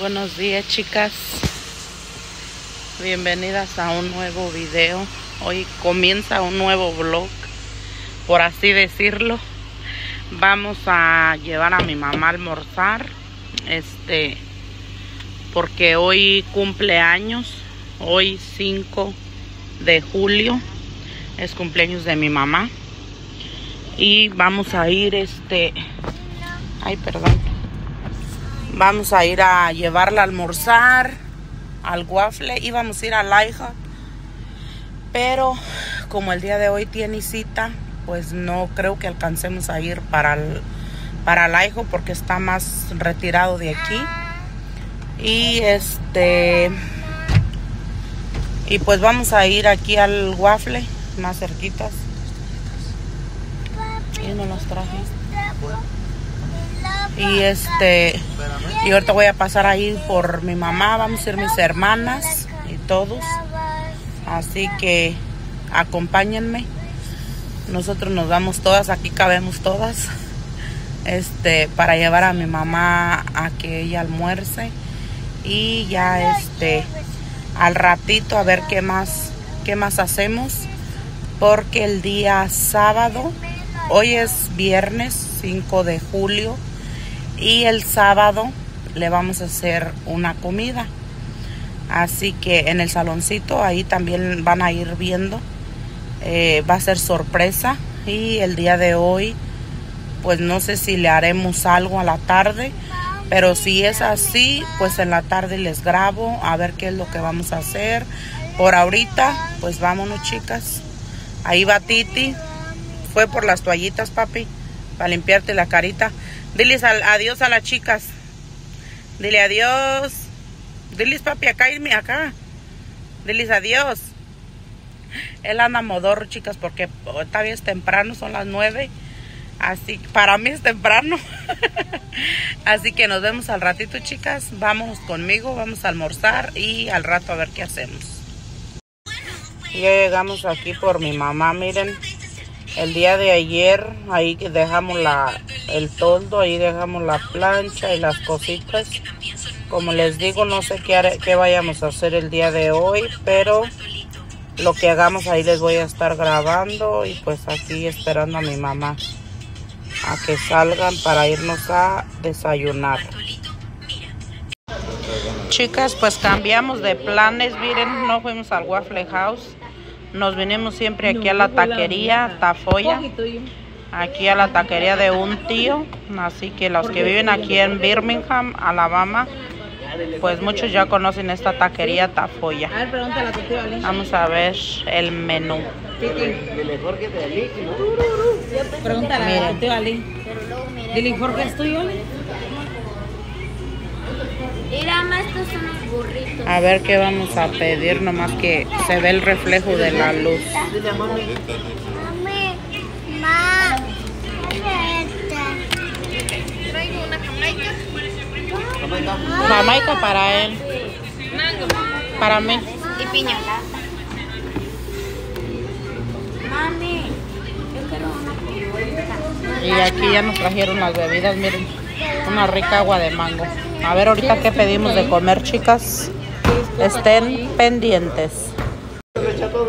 Buenos días chicas. Bienvenidas a un nuevo video. Hoy comienza un nuevo vlog Por así decirlo. Vamos a llevar a mi mamá a almorzar Este Porque hoy cumple años Hoy 5 de julio Es cumpleaños de mi mamá. Y vamos a ir este Ay perdón Vamos a ir a llevarla a almorzar al waffle. Íbamos a ir al IHOP. Pero como el día de hoy tiene cita, pues no creo que alcancemos a ir para el, para porque está más retirado de aquí. Y este... Y pues vamos a ir aquí al waffle, más cerquitas. Y no los traje. Y este, y ahorita voy a pasar ahí por mi mamá, vamos a ser mis hermanas y todos. Así que acompáñenme. Nosotros nos vamos todas, aquí cabemos todas. Este, para llevar a mi mamá a que ella almuerce y ya este al ratito a ver qué más qué más hacemos porque el día sábado hoy es viernes 5 de julio y el sábado le vamos a hacer una comida. Así que en el saloncito ahí también van a ir viendo. Eh, va a ser sorpresa. Y el día de hoy, pues no sé si le haremos algo a la tarde. Pero si es así, pues en la tarde les grabo a ver qué es lo que vamos a hacer. Por ahorita, pues vámonos chicas. Ahí va Titi. Fue por las toallitas, papi, para limpiarte la carita. Diles adiós a las chicas. Dile adiós. Diles papi acá, irme acá. Diles adiós. Él anda modorro, chicas, porque todavía es temprano, son las nueve. Así, para mí es temprano. Así que nos vemos al ratito, chicas. Vámonos conmigo, vamos a almorzar y al rato a ver qué hacemos. Ya llegamos aquí por mi mamá, miren. El día de ayer, ahí dejamos la, el toldo, ahí dejamos la plancha y las cositas. Como les digo, no sé qué, qué vayamos a hacer el día de hoy, pero lo que hagamos ahí les voy a estar grabando y pues aquí esperando a mi mamá a que salgan para irnos a desayunar. Chicas, pues cambiamos de planes, miren, no fuimos al Waffle House nos vinimos siempre aquí a la taquería Tafoya. Aquí a la taquería de un tío. Así que los que viven aquí en Birmingham, Alabama, pues muchos ya conocen esta taquería Tafoya. Vamos a ver el menú. Pregúntale a tu tío Ali. Dile, ¿por qué es tuyo, Mira, más estos son los burritos. A ver qué vamos a pedir, nomás que se ve el reflejo de la luz. Jamaica para él. Para mí. Y piña. mami, yo quiero una Y aquí ya nos trajeron las bebidas, miren. Una rica agua de mango. A ver ahorita qué pedimos de comer, chicas. Estén pendientes.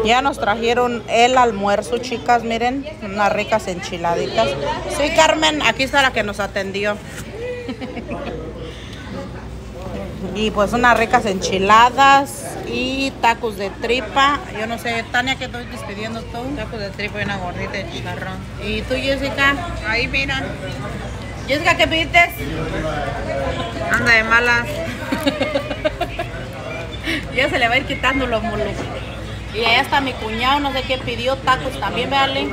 Ya nos trajeron el almuerzo, chicas, miren, unas ricas enchiladitas. Sí, Carmen, aquí está la que nos atendió. y pues unas ricas enchiladas y tacos de tripa. Yo no sé, Tania, que estoy despidiendo tú? Tacos de tripa y una gordita de chicharrón. ¿Y tú, Jessica? Ahí, mira. Jessica, ¿qué pediste? Anda de malas. ya se le va a ir quitando los mulos. Y allá está mi cuñado, no sé qué pidió, tacos también, veanle.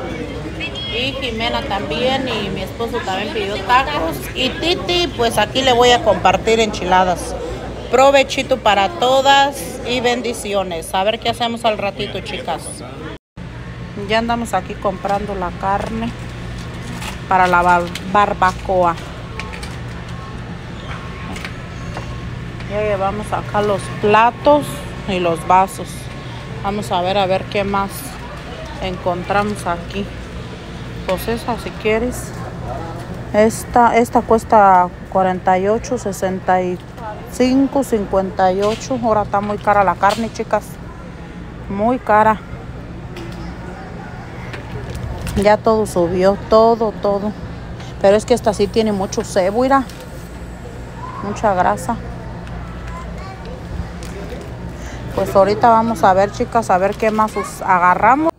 Y Jimena también, y mi esposo también pidió tacos. Y Titi, pues aquí le voy a compartir enchiladas. Provechito para todas y bendiciones. A ver qué hacemos al ratito, chicas. Ya andamos aquí comprando la carne para la barbacoa. Ya llevamos acá los platos y los vasos. Vamos a ver a ver qué más encontramos aquí. Pues esa si quieres. Esta, esta cuesta 48, 60 5.58. Ahora está muy cara la carne, chicas. Muy cara. Ya todo subió, todo, todo. Pero es que esta sí tiene mucho cebo, mira. Mucha grasa. Pues ahorita vamos a ver, chicas, a ver qué más agarramos.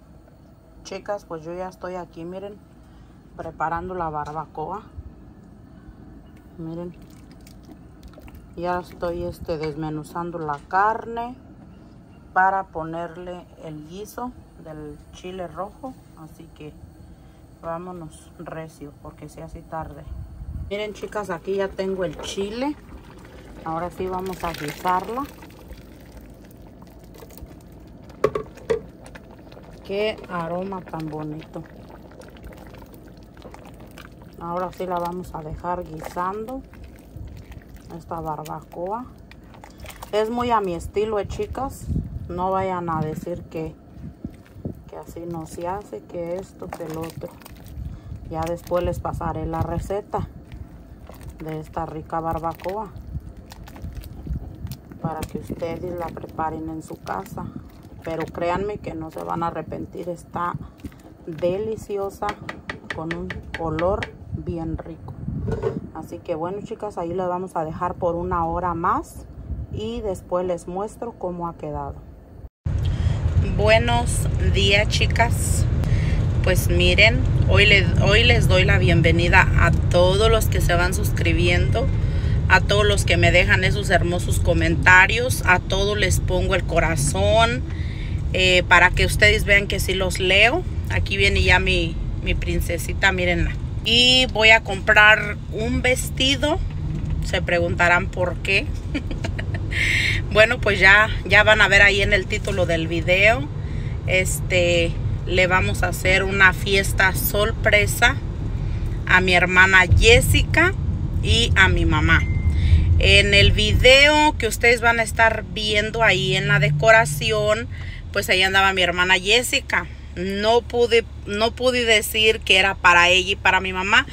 Chicas, pues yo ya estoy aquí, miren, preparando la barbacoa. Miren. Ya estoy este, desmenuzando la carne para ponerle el guiso del chile rojo. Así que vámonos recio porque se hace tarde. Miren chicas, aquí ya tengo el chile. Ahora sí vamos a guisarla. Qué aroma tan bonito. Ahora sí la vamos a dejar guisando. Esta barbacoa. Es muy a mi estilo, eh, chicas. No vayan a decir que, que así no se hace, que esto, que el otro. Ya después les pasaré la receta de esta rica barbacoa para que ustedes la preparen en su casa pero créanme que no se van a arrepentir está deliciosa con un olor bien rico así que bueno chicas ahí la vamos a dejar por una hora más y después les muestro cómo ha quedado buenos días chicas pues miren hoy les, hoy les doy la bienvenida a todos los que se van suscribiendo a todos los que me dejan esos hermosos comentarios a todos les pongo el corazón eh, para que ustedes vean que sí los leo. Aquí viene ya mi, mi princesita, mírenla. Y voy a comprar un vestido. Se preguntarán por qué. bueno, pues ya, ya van a ver ahí en el título del video. Este, le vamos a hacer una fiesta sorpresa a mi hermana Jessica y a mi mamá. En el video que ustedes van a estar viendo ahí en la decoración, pues ahí andaba mi hermana Jessica. No pude, no pude decir que era para ella y para mi mamá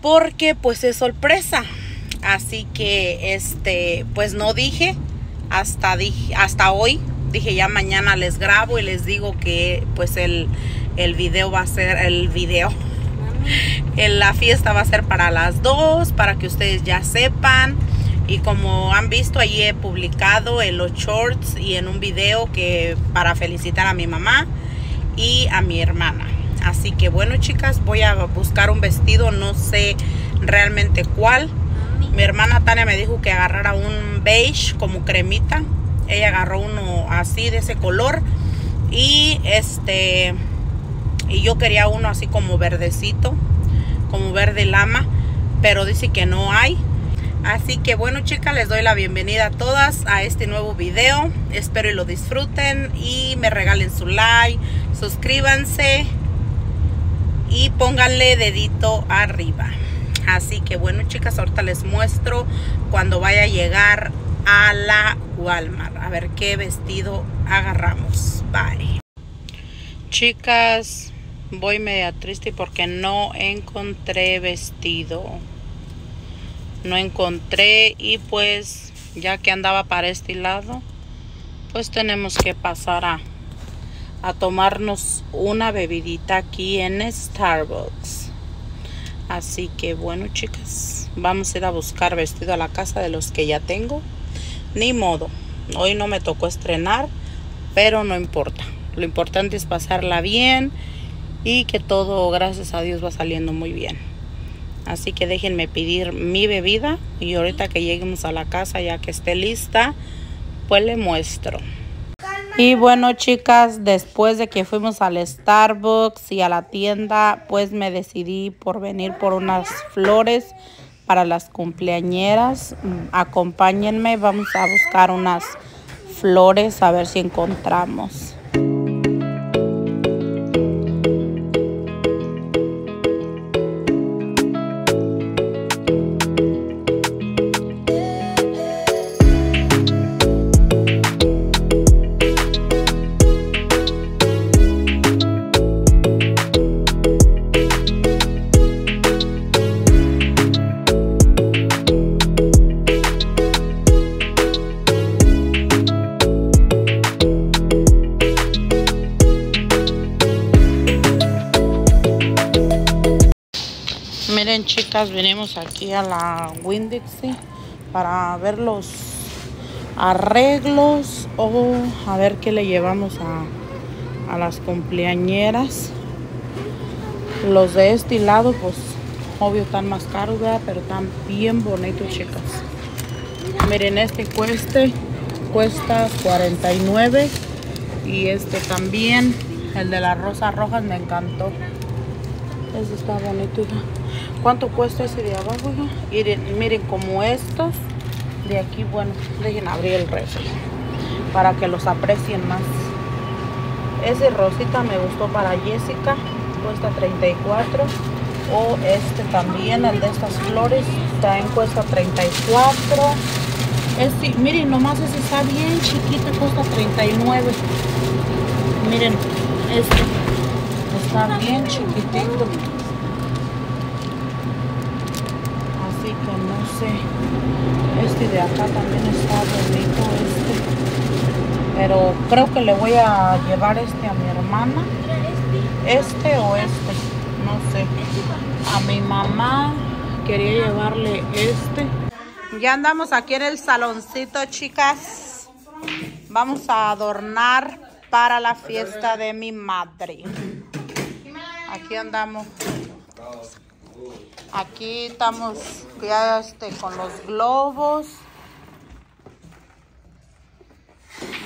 porque pues es sorpresa. Así que este, pues no dije hasta dije, hasta hoy. Dije ya mañana les grabo y les digo que pues el, el video va a ser el video. la fiesta va a ser para las dos, para que ustedes ya sepan. Y como han visto, ahí he publicado en los shorts y en un video que para felicitar a mi mamá y a mi hermana. Así que bueno, chicas, voy a buscar un vestido, no sé realmente cuál. Mi hermana Tania me dijo que agarrara un beige como cremita. Ella agarró uno así de ese color y este y yo quería uno así como verdecito, como verde lama, pero dice que no hay. Así que bueno chicas, les doy la bienvenida a todas a este nuevo video. Espero y lo disfruten y me regalen su like, suscríbanse y pónganle dedito arriba. Así que bueno chicas, ahorita les muestro cuando vaya a llegar a la Walmart. A ver qué vestido agarramos. Bye. Chicas, voy media triste porque no encontré vestido no encontré y pues ya que andaba para este lado pues tenemos que pasar a, a tomarnos una bebidita aquí en Starbucks. Así que bueno chicas vamos a ir a buscar vestido a la casa de los que ya tengo. Ni modo hoy no me tocó estrenar pero no importa. Lo importante es pasarla bien y que todo gracias a Dios va saliendo muy bien. Así que déjenme pedir mi bebida y ahorita que lleguemos a la casa ya que esté lista, pues le muestro. Y bueno chicas, después de que fuimos al Starbucks y a la tienda, pues me decidí por venir por unas flores para las cumpleañeras. Acompáñenme, vamos a buscar unas flores a ver si encontramos. Chicas, venimos aquí a la Winn-Dixie para ver los arreglos o a ver qué le llevamos a, a las cumpleañeras. Los de este lado, pues, obvio están más caros, ¿verdad? Pero están bien bonitos, chicas. Miren, este cueste, cuesta 49 y este también, el de las rosas rojas me encantó. Ese está bonito. ¿Cuánto cuesta ese de abajo? Miren, miren como estos de aquí, bueno, dejen abrir el refri para que los aprecien más. Ese rosita me gustó para Jessica, cuesta 34. O este también, el de estas flores, también cuesta 34. Este, miren, nomás ese está bien chiquito, cuesta 39. Miren, este está bien chiquitito. No sé. Este de acá también está bonito, este. Pero creo que le voy a llevar este a mi hermana. Este o este, no sé. A mi mamá quería llevarle este. Ya andamos aquí en el saloncito, chicas. Vamos a adornar para la fiesta de mi madre. Aquí andamos. Aquí estamos ya este, con los globos.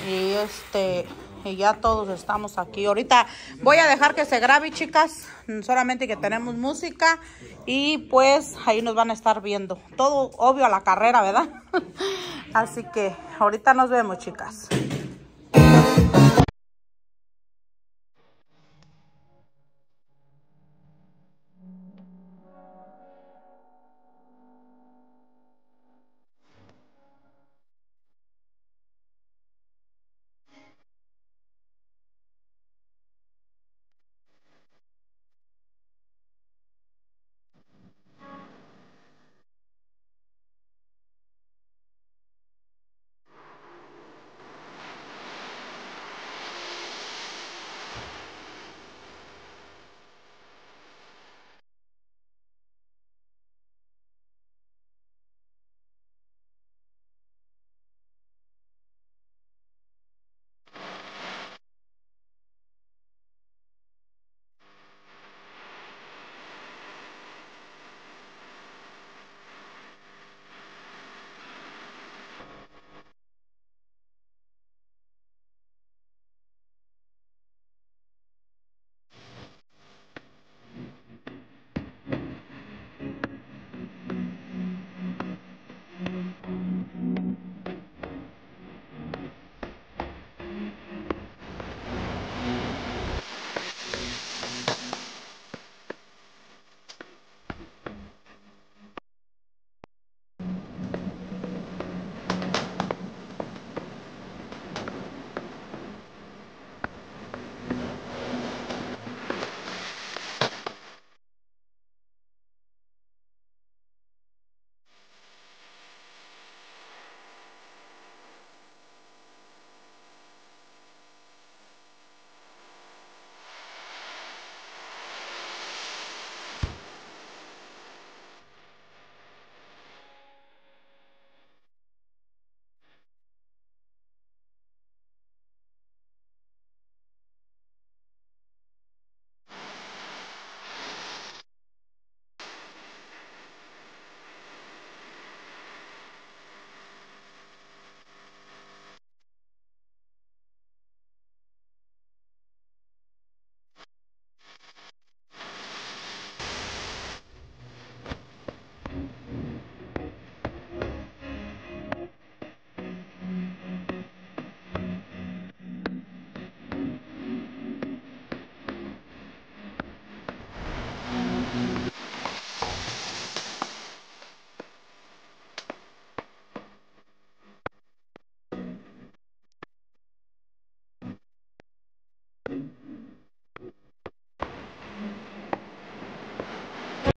Y este y ya todos estamos aquí. Ahorita voy a dejar que se grabe, chicas. Solamente que tenemos música y pues ahí nos van a estar viendo. Todo obvio a la carrera, ¿verdad? Así que ahorita nos vemos, chicas.